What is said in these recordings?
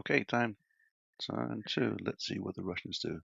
Okay, time. Time two. Let's see what the Russians do.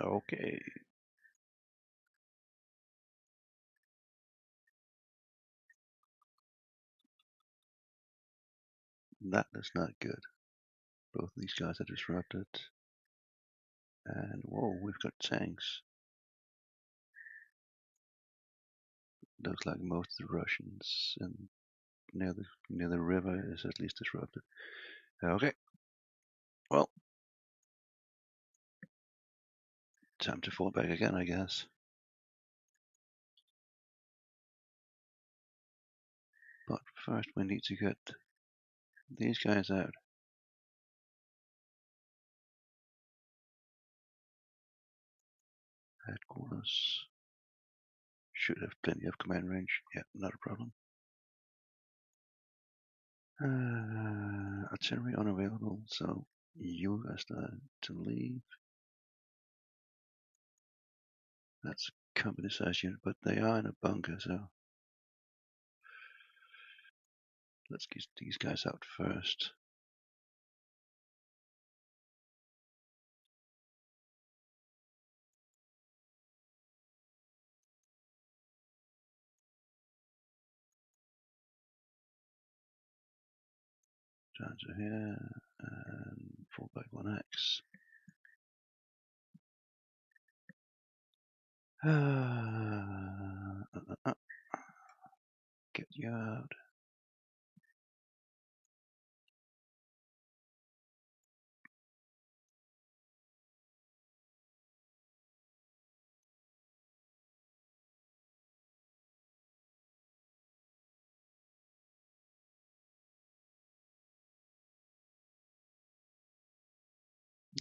Okay. That is not good. Both of these guys are disrupted. And whoa, we've got tanks. Looks like most of the Russians near the near the river is at least disrupted. Okay. Well, time to fall back again, I guess. But first we need to get these guys out. Headquarters should have plenty of command range. Yeah, not a problem. Uh, artillery unavailable, so you guys to leave. That's a company size unit, but they are in a bunker, so let's get these guys out first. Are here, and fall back one X. Uh, uh, uh, get you out.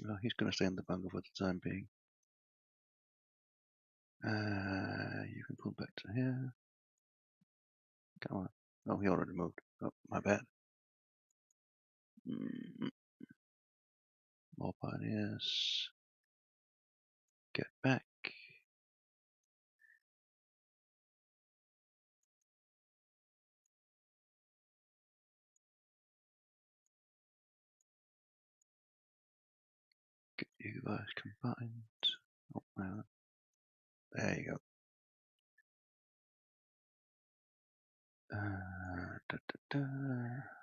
Oh, he's going to stay in the bunker for the time being. Uh, you can pull back to here. Come on. Oh, he already moved. Oh, my bad. Mm. More pioneers. Get back. Get you guys combined. Oh, man. There you go. Uh, da, da, da.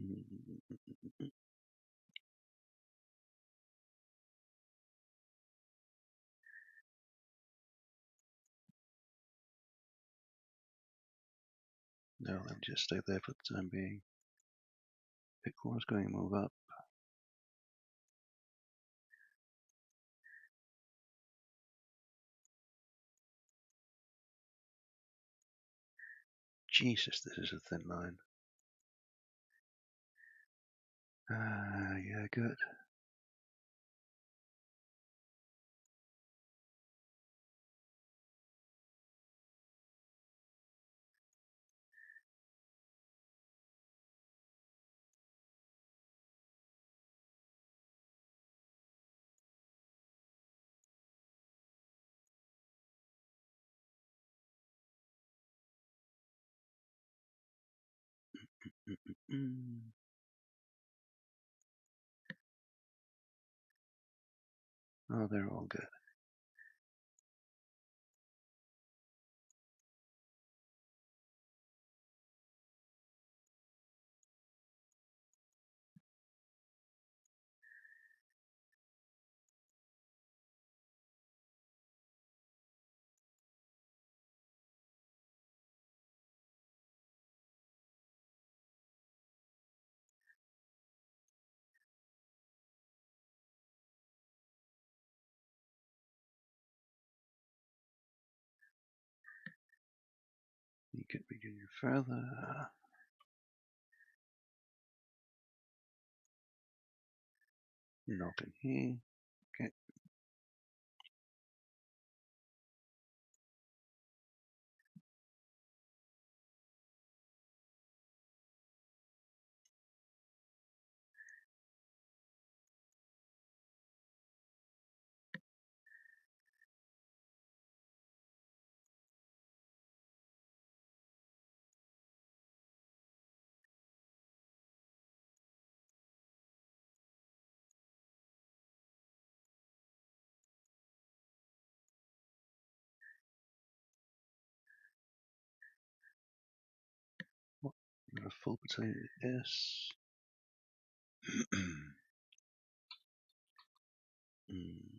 Mm-hmm. No, let me just stay there for the time being. Bitcoin is going to move up. Jesus, this is a thin line. Ah, yeah, good. Mm. Oh, they're all good. Begin your further. Nothing here. What? Got a full battalion S. mm.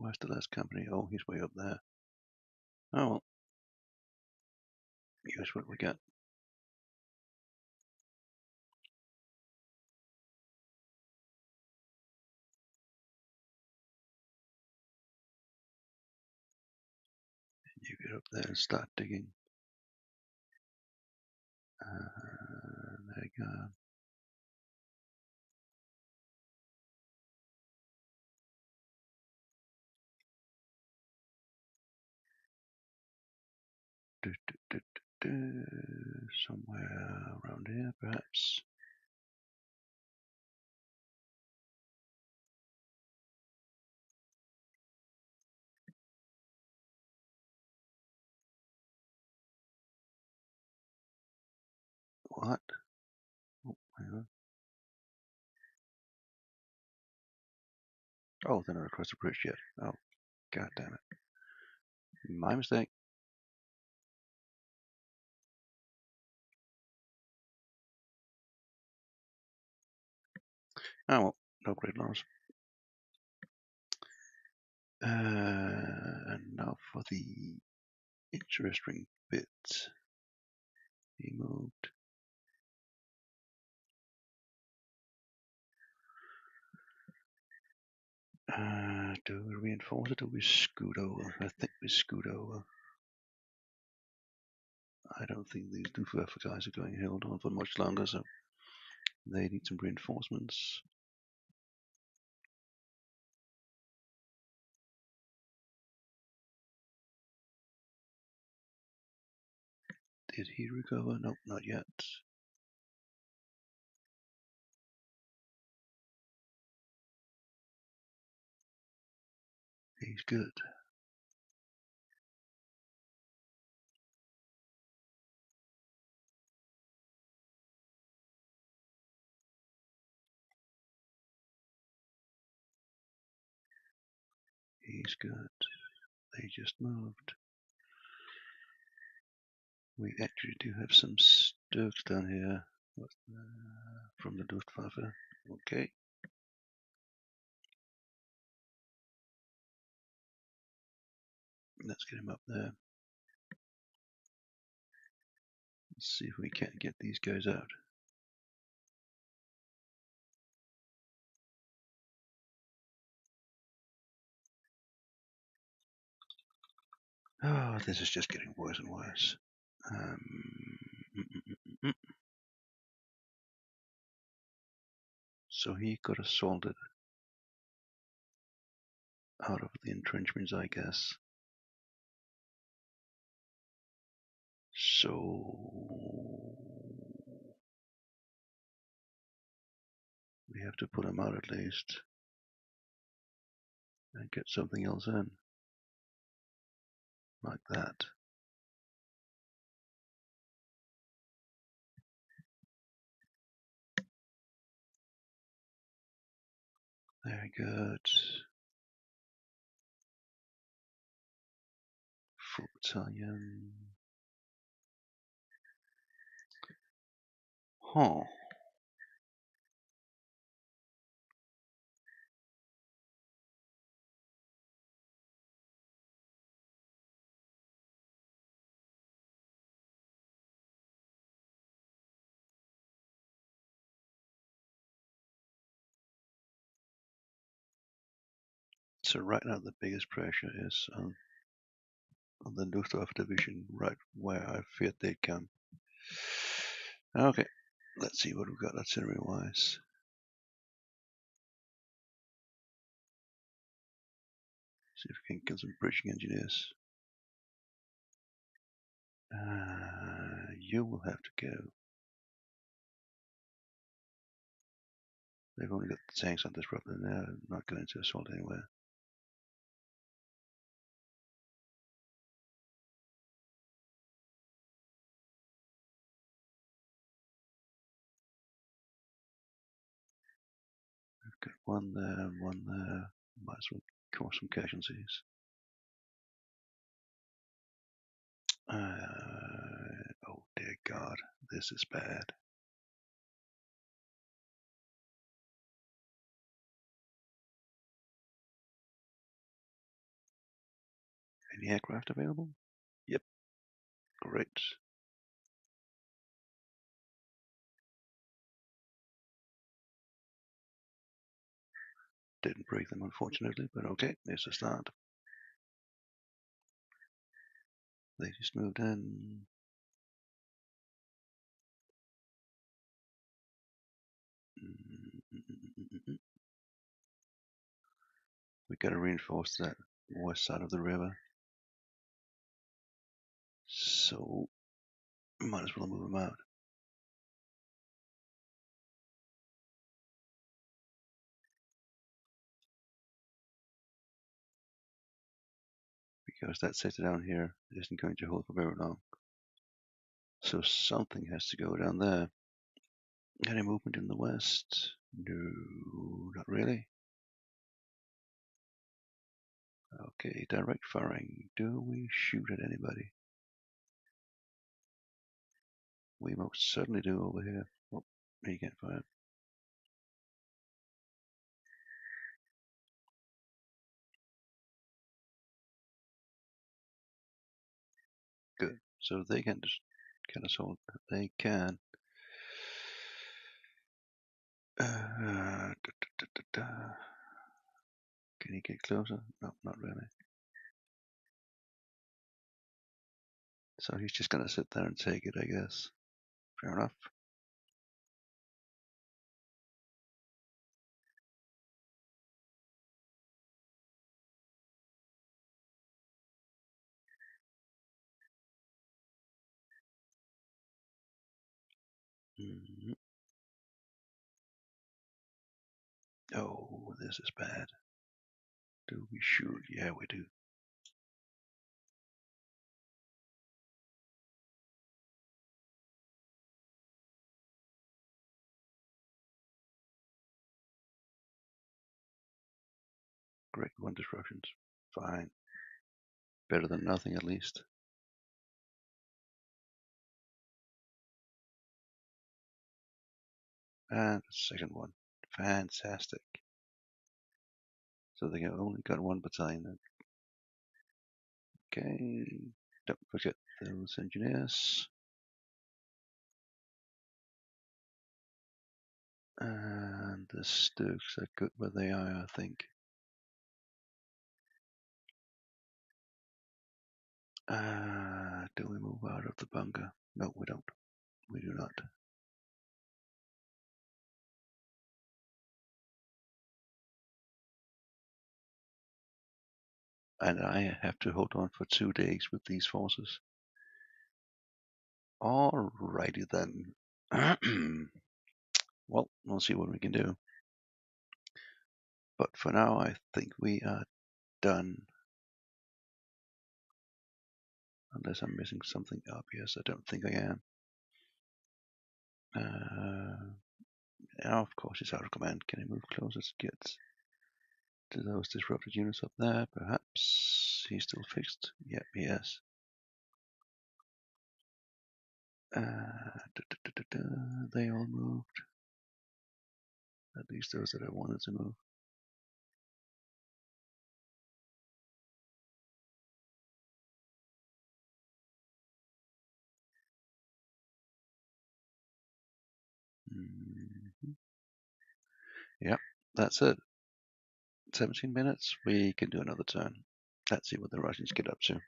Where's the last company? Oh, he's way up there. Oh well. Here's what we got. You get up there and start digging. Uh, there you go. Uh, somewhere around here, perhaps. What? Oh, hang on. Oh, they're not across the bridge yet. Oh, god damn it. My mistake. Oh well, no great loss. Uh, and now for the interesting bit. He moved. Uh, do we reinforce it or we scoot over? I think we scoot over. I don't think these Luftwaffe guys are going held on for much longer, so they need some reinforcements. Did he recover? Nope, not yet. He's good. He's good. They just moved. We actually do have some StuGs down here uh, from the Luftwaffe. Okay. Let's get him up there. Let's see if we can't get these guys out. Oh, this is just getting worse and worse. Um, mm, mm, mm, so he got assaulted out of the entrenchments, I guess. So we have to put him out at least and get something else in like that. Very good. Full battalion. Huh. So right now the biggest pressure is on, on the Luftwaffe division, right where I feared they'd come. Okay, let's see what we've got artillery wise. See if we can get some bridging engineers. Uh, you will have to go. They've only got the tanks on this and they're not going to assault anywhere. Got one there and one there. Might as well cause some casualties. Uh, oh dear God, this is bad. Any aircraft available? Yep. Great. Didn't break them, unfortunately, but okay, there's a start. They just moved in. We gotta reinforce that west side of the river. So, might as well move them out. Because that city down here isn't going to hold for very long. So something has to go down there. Any movement in the west? No, not really. Okay, direct firing. Do we shoot at anybody? We most certainly do over here. Oh, he can't fire. So they can just can assault. They can. Uh, da, da, da, can he get closer? No, not really. So he's just going to sit there and take it, I guess. Fair enough. Oh, this is bad. Do we shoot? Yeah, we do. Great, one disruptions. Fine. Better than nothing, at least. And second one. Fantastic. So they have only got one battalion. Okay. Don't forget those engineers. And the StuGs are good where they are, I think. Uh, do we move out of the bunker? No, we don't. We do not. And I have to hold on for two days with these forces. Alrighty then. well, we'll see what we can do. But for now, I think we are done. Unless I'm missing something obvious, I don't think I am. Uh, of course, it's out of command. Can I move closer to get those disrupted units up there? Perhaps he's still fixed. Yep, he is. Uh, da, da, da, they all moved. At least those that I wanted to move. Mm-hmm. Yep, that's it. 17 minutes. We can do another turn. Let's see what the Russians get up to.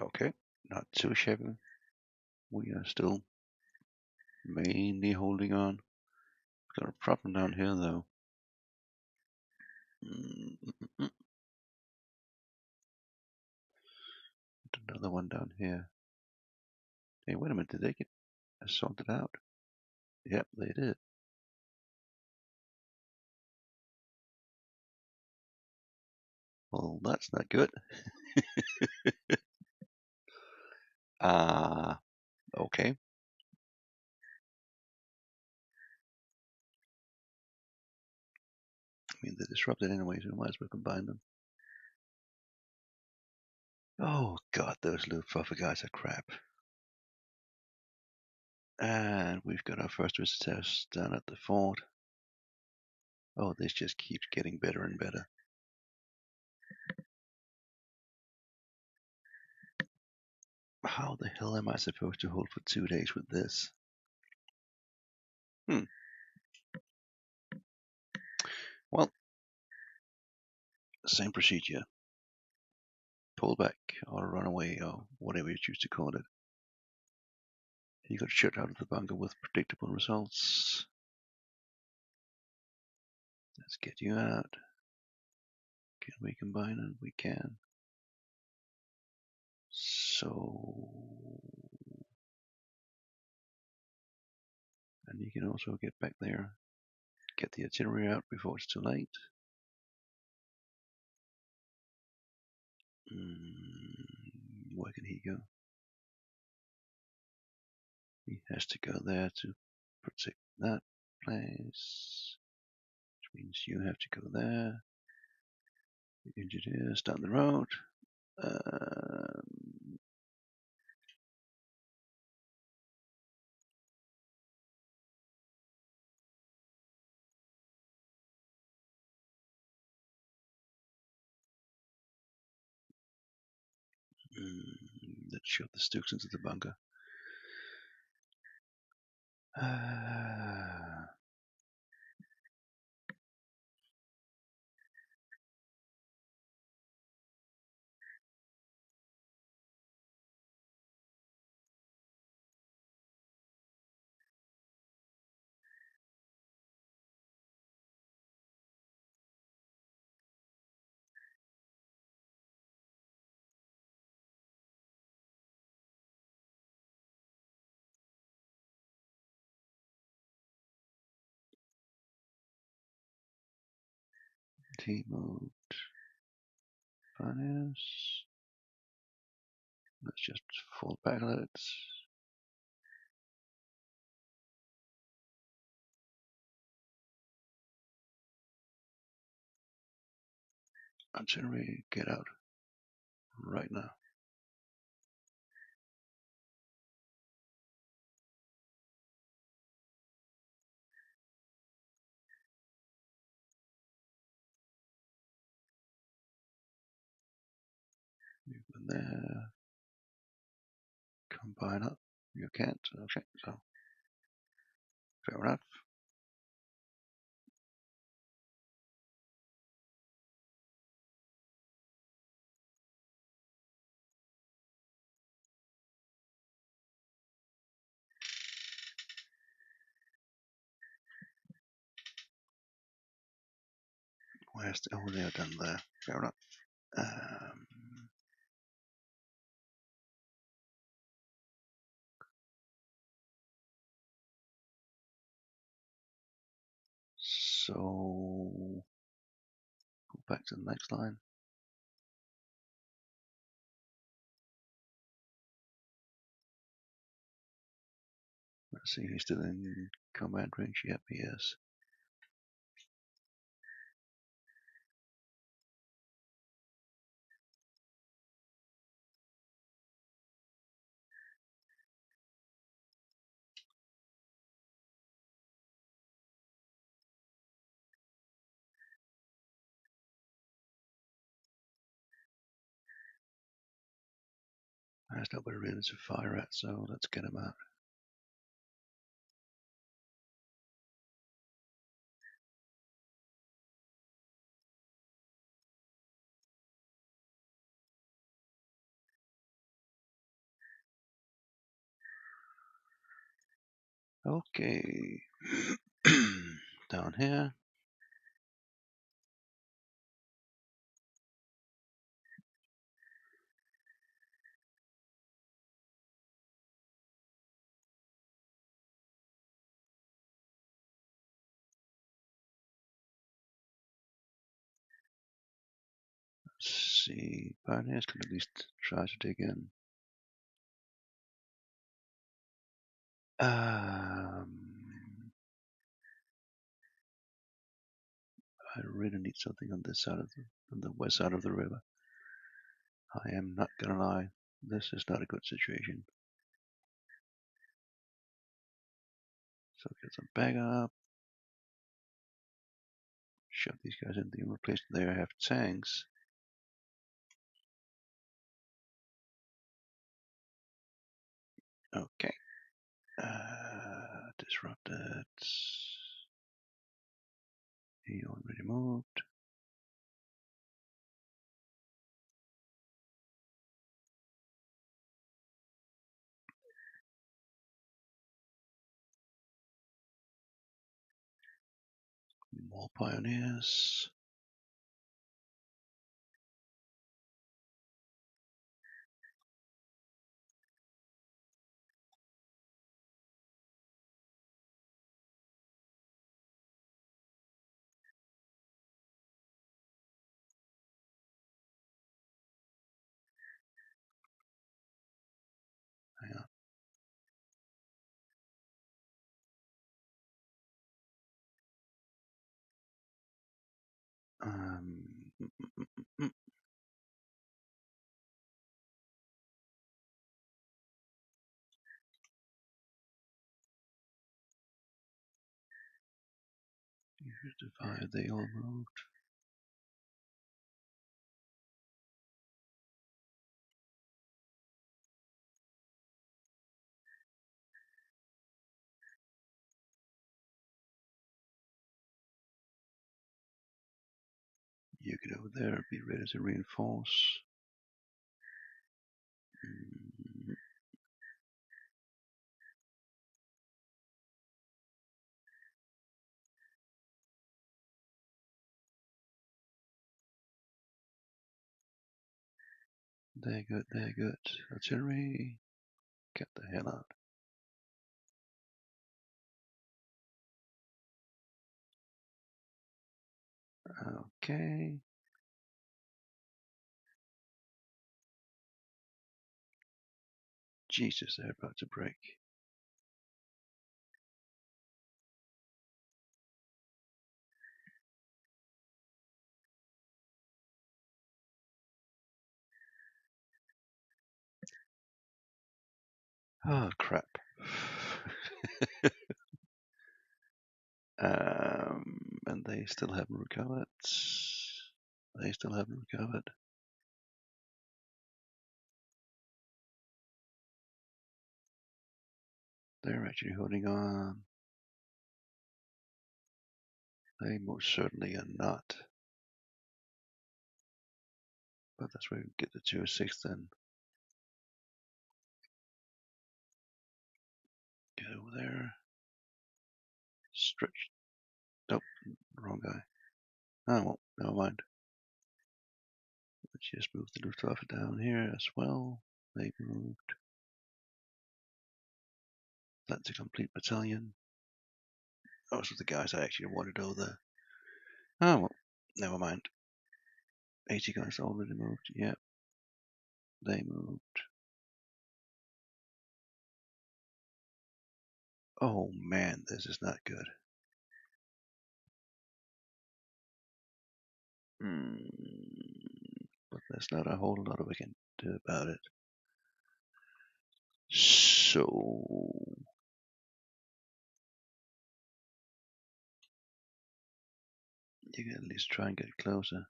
Okay, not too shabby. We are still mainly holding on. Got a problem down here though. Mm. Another one down here. Hey, wait a minute, did they get sorted out? Yep, they did. Well, that's not good. Uh, okay. I mean, they're disrupted anyway, so we might as well combine them. Oh god, those Luftwaffe guys are crap. And we've got our first visitors down at the fort. Oh, this just keeps getting better and better. How the hell am I supposed to hold for two days with this? Hmm. Well, same procedure. Pull back or run away or whatever you choose to call it. You got shut out of the bunker with predictable results. Let's get you out. Can we combine it? We can. So And you can also get back there, get the itinerary out before it's too late. Mm, where can he go? He has to go there to protect that place, which means you have to go there. The engineers down the road. Um, mm, let's shove the StuGs into the bunker. Uh, T mode. Finance. Let's just fall back a little. Artillery, get out. Right now. In there. Combine up. You can't. Okay, so fair enough. Where's the, oh, they're done there. Fair enough. Um, so go back to the next line. Let's see, he's still in command range. Yep, he is. There's nobody really to fire at, so let's get them out. Okay. Down here. See. Pioneers can at least try to dig in. Um, I really need something on this side of the, on the west side of the river. I am not gonna lie, this is not a good situation. So get some back up. Shove these guys in the place there I have tanks. Okay. Uh, disrupted. He already moved. More pioneers. Um, mm, mm, mm. Here's the fire they all moved. There, be ready to reinforce. Mm, They're good, they're good. Artillery, get the hell out. Okay. Jesus, they're about to break. Oh, crap. um, and they still haven't recovered. They still haven't recovered. They're actually holding on. They most certainly are not. But that's where we get the 206 then. Get over there. Stretch. Nope, wrong guy. Oh, well, never mind. Let's just move the Luftwaffe down here as well. They moved. That's a complete battalion. Those are the guys I actually wanted over there. Oh, well, never mind. 80 guys already moved. Yep. They moved. Oh man, this is not good. Hmm. But there's not a whole lot we can do about it. So you can at least try and get closer.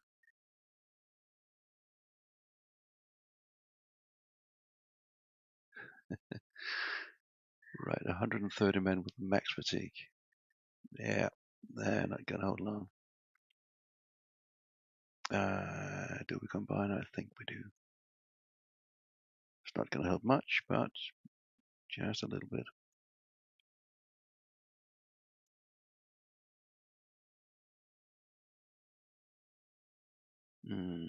right, 130 men with max fatigue. Yeah, they're not gonna hold long. Uh, do we combine? I think we do. It's not gonna help much, but just a little bit. Hmm.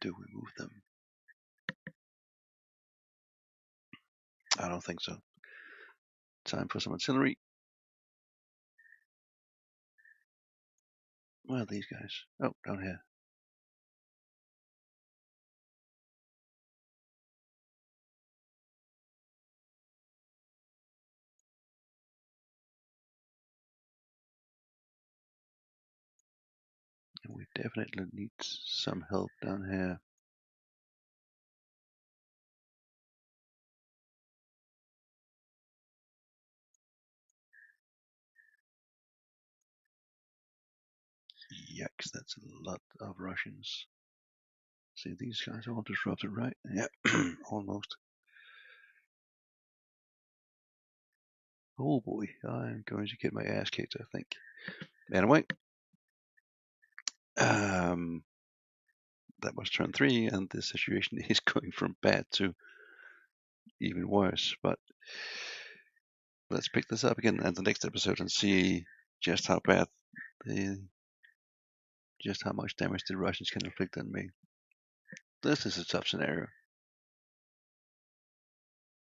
Do we move them? I don't think so. Time for some artillery. Where are these guys? Oh, down here. We definitely need some help down here. Yikes, that's a lot of Russians. See, these guys are all disrupted, right? Yeah, almost. Oh boy, I'm going to get my ass kicked, I think. Anyway, um, that was turn three, and the situation is going from bad to even worse. But let's pick this up again in the next episode and see just how bad the just how much damage the Russians can inflict on me. This is a tough scenario.